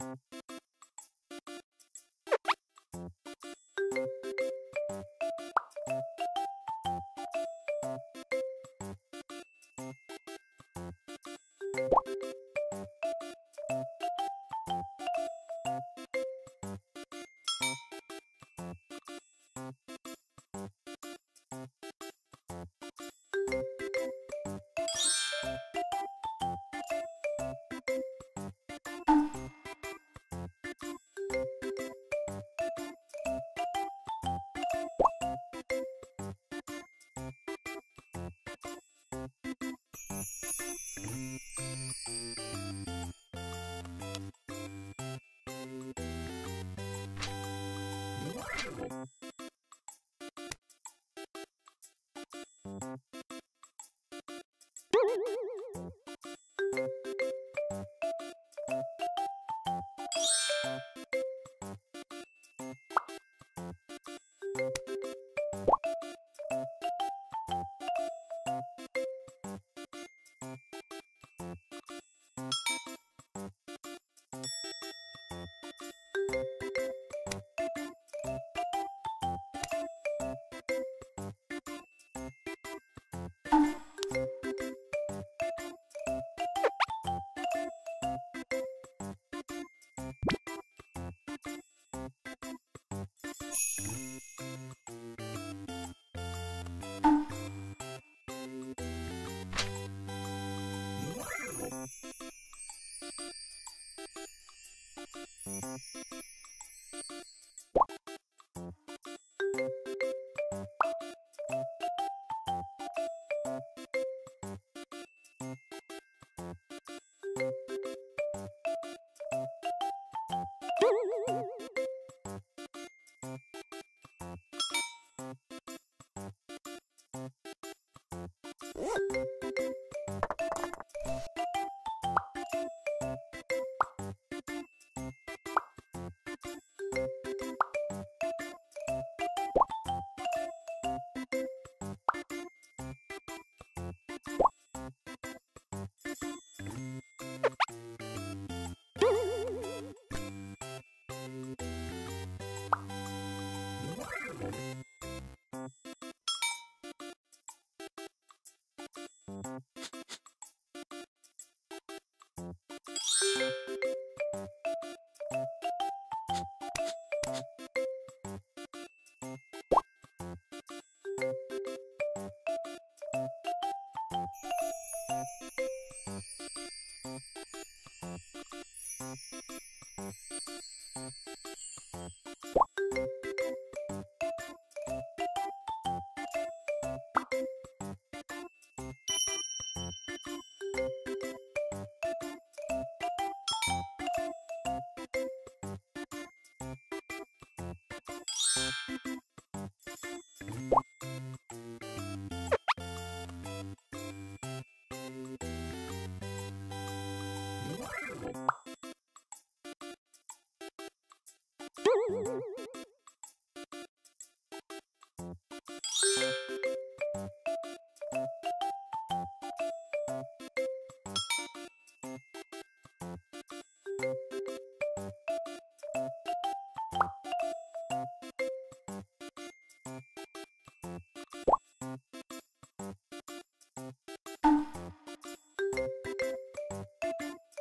Thank you.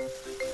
you